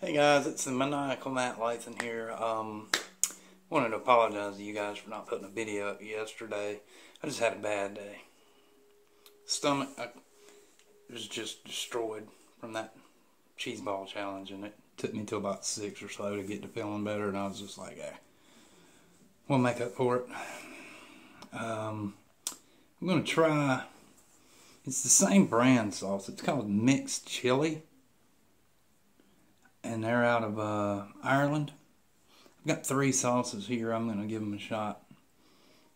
Hey guys, it's the maniacal Matt Lathan here. Um, wanted to apologize to you guys for not putting a video up yesterday. I just had a bad day. Stomach I, was just destroyed from that cheese ball challenge, and it took me till about six or so to get to feeling better. And I was just like, eh, we'll make up for it. Um, I'm gonna try. It's the same brand sauce. It's called Mic's Chilli and they're out of uh, Ireland. I've got three sauces here. I'm going to give them a shot.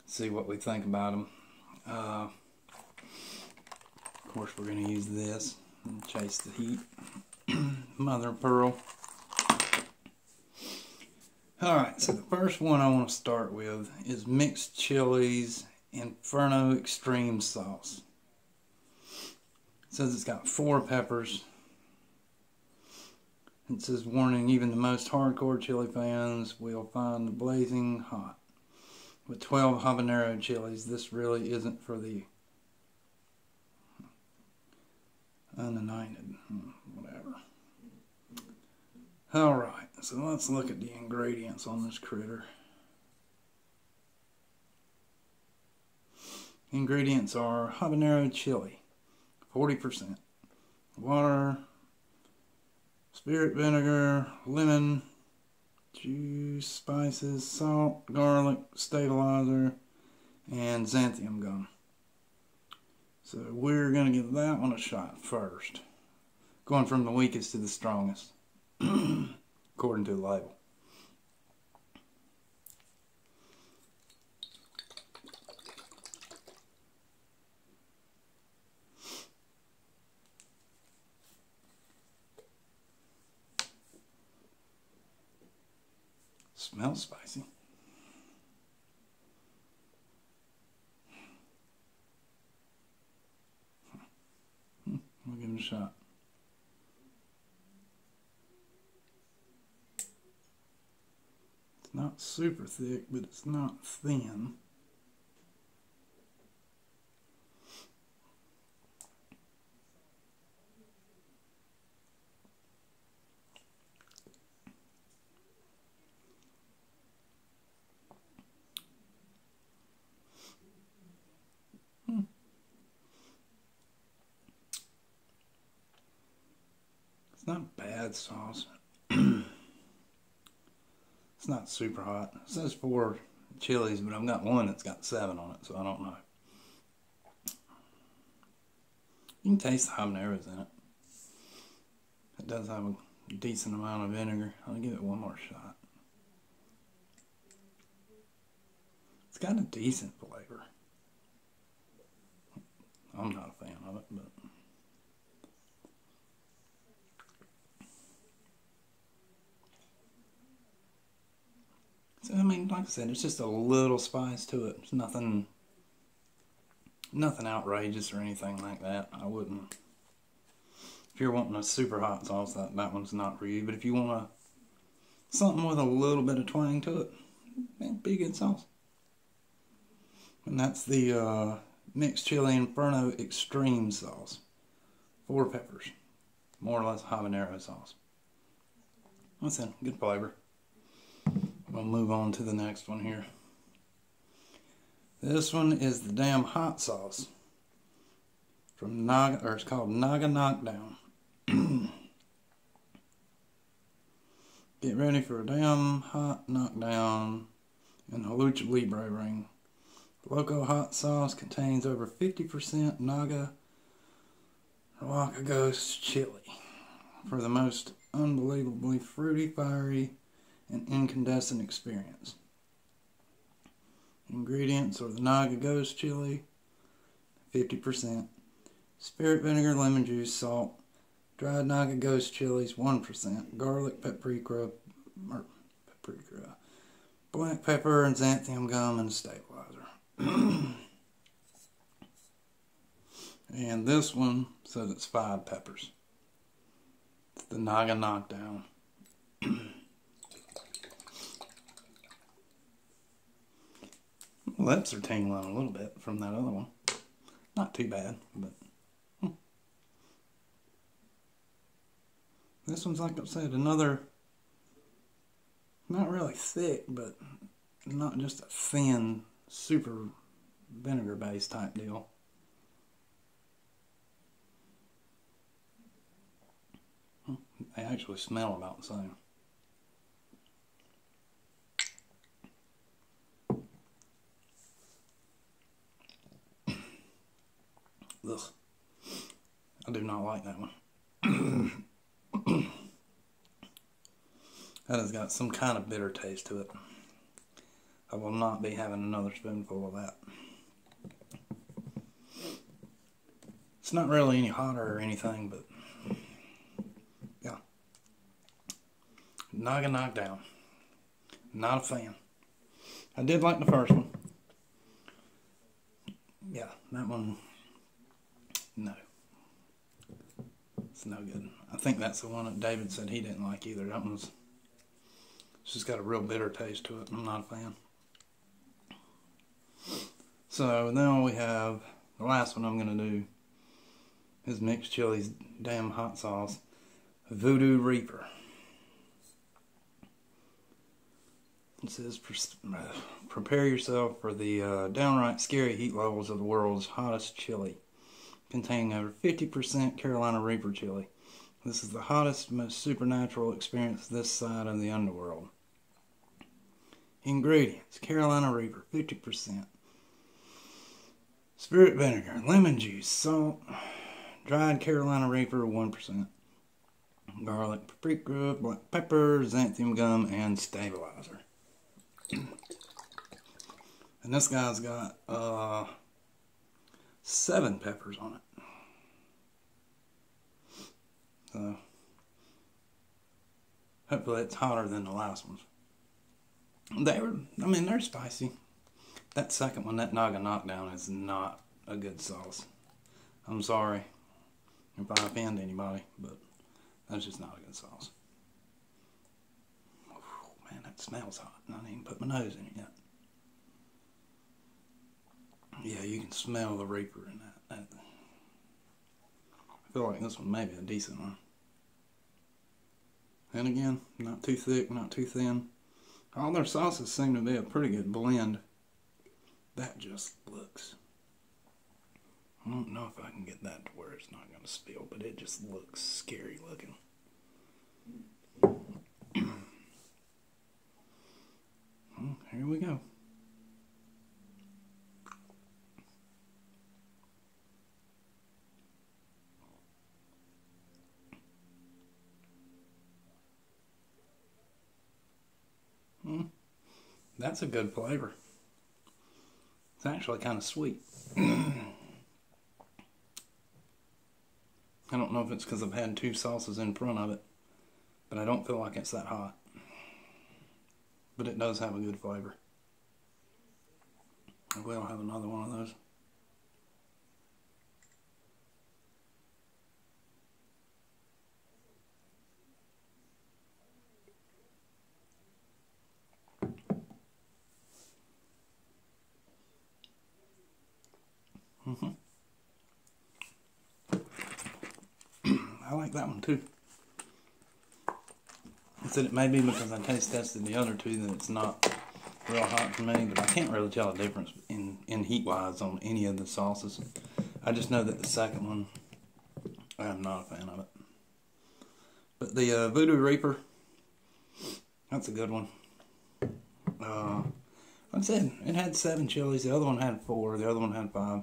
See what we think about them. Uh, of course, we're going to use this and chase the heat. Mother of pearl. Alright, so the first one I want to start with is Mic's Chilli's Inferno Extreme Sauce. It says it's got four peppers, it says, warning, even the most hardcore chili fans will find the blazing hot. With 12 habanero chilies, this really isn't for the unanointed. Hmm, whatever. Alright, so let's look at the ingredients on this critter. Ingredients are habanero chili, 40%, water, spirit vinegar, lemon, juice, spices, salt, garlic, stabilizer, and xanthan gum. So we're going to give that one a shot first. Going from the weakest to the strongest, according to the label. Smells spicy. Hmm, we'll give it a shot. It's not super thick, but it's not thin. It's bad sauce. it's not super hot. It says four chilies, but I've got one that's got seven on it, so I don't know. You can taste the habaneros in it. It does have a decent amount of vinegar. I'll give it one more shot. It's got a decent flavor. I'm not a fan of it, but. I mean, like I said, it's just a little spice to it. It's nothing, nothing outrageous or anything like that. I wouldn't. If you're wanting a super hot sauce, that that one's not for you. But if you want a something with a little bit of twang to it, it'd be a good sauce. And that's the uh, Mic's Chilli inferno extreme sauce. Four peppers, more or less habanero sauce. That's it. Good flavor. We'll move on to the next one here. This one is the damn hot sauce from Naga, or it's called Naga Knockdown. Get ready for a damn hot knockdown in the Lucha Libre ring. Loco hot sauce contains over 50% Naga Roca Ghost chili for the most unbelievably fruity, fiery, and incandescent experience. Ingredients are the Naga Ghost chili, 50%, spirit vinegar, lemon juice, salt, dried Naga Ghost chilies, 1%, garlic, paprika, or paprika, black pepper, and xanthan gum, and a stabilizer. and this one says it's five peppers. It's the Naga Knockdown. lips are tingling a little bit from that other one. Not too bad, but hmm. This one's, like I said, another, not really thick, but not just a thin, super vinegar based type deal. They actually smell about the same. Ugh. I do not like that one. that has got some kind of bitter taste to it. I will not be having another spoonful of that. It's not really any hotter or anything, but yeah. Naga knockdown. Not a fan. I did like the first one. Yeah, that one no. It's no good. I think that's the one that David said he didn't like either. That one's it's just got a real bitter taste to it. I'm not a fan. So now we have the last one I'm going to do is Mic's Chilli's damn hot sauce voodoo reaper it says prepare yourself for the uh, downright scary heat levels of the world's hottest chili containing over 50% Carolina Reaper chili. This is the hottest, most supernatural experience this side of the underworld. Ingredients Carolina Reaper, 50%. Spirit vinegar, lemon juice, salt, dried Carolina Reaper, 1%. Garlic, paprika, black pepper, xanthan gum, and stabilizer. and this guy's got uh, seven peppers on it. So hopefully it's hotter than the last ones. They were, I mean, they're spicy. That second one, that Naga Knockdown, is not a good sauce. I'm sorry if I offend anybody, but that's just not a good sauce. Man, that smells hot. and I didn't even put my nose in it yet. Yeah, you can smell the Reaper in that. I feel like this one may be a decent one. And again, not too thick, not too thin. All their sauces seem to be a pretty good blend. That just looks... I don't know if I can get that to where it's not going to spill, but it just looks scary looking. well, here we go. That's a good flavor. It's actually kind of sweet. I don't know if it's because I've had two sauces in front of it, but I don't feel like it's that hot. But it does have a good flavor. I will have another one of those. I like that one too. I said it may be because I taste tested the other two that it's not real hot for me, but I can't really tell a difference in, in heat wise on any of the sauces. I just know that the second one, I am not a fan of it. But the uh, Voodoo Reaper, that's a good one. Uh, like I said, it had seven chilies. The other one had four. The other one had five.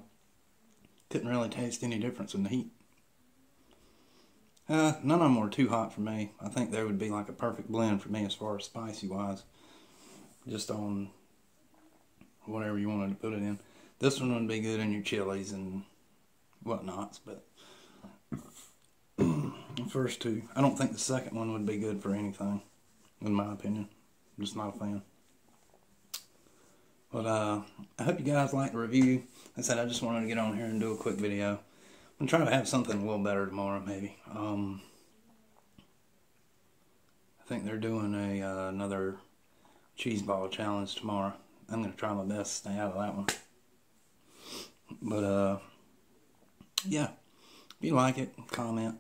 Couldn't really taste any difference in the heat. Uh, none of them were too hot for me. I think they would be like a perfect blend for me as far as spicy wise. Just on whatever you wanted to put it in. This one would be good in your chilies and whatnots, but the first two. I don't think the second one would be good for anything, in my opinion. I'm just not a fan. But uh, I hope you guys like the review. I said I just wanted to get on here and do a quick video. I'm trying to have something a little better tomorrow, maybe. Um, I think they're doing a uh, another cheese ball challenge tomorrow. I'm gonna try my best to stay out of that one. But uh, yeah, if you like it, comment.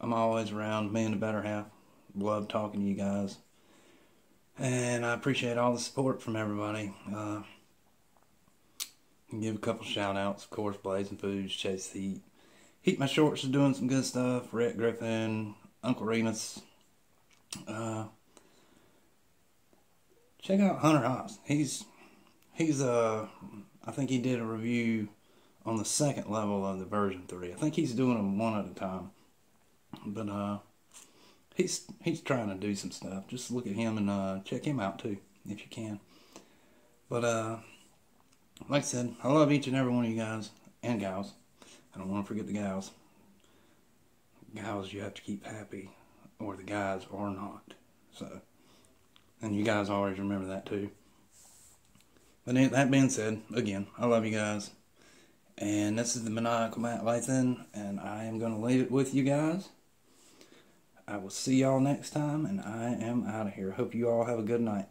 I'm always around. Me and the better half love talking to you guys, and I appreciate all the support from everybody. Uh, give a couple shout outs, of course, Blazing Foods, Chase the Heat. Heat My Shorts is doing some good stuff. Rick Griffin, Uncle Remus. Uh, check out Hunter Haas. He's he's uh I think he did a review on the second level of the version three. I think he's doing them one at a time. But uh he's he's trying to do some stuff. Just look at him and uh check him out too, if you can. But uh like I said, I love each and every one of you guys and gals. I don't want to forget the gals. Gals you have to keep happy, or the guys are not. So and you guys always remember that too. But that being said, again, I love you guys. And this is the Maniacal Matt Lathan, and I am going to leave it with you guys. I will see y'all next time, and I am out of here. Hope you all have a good night.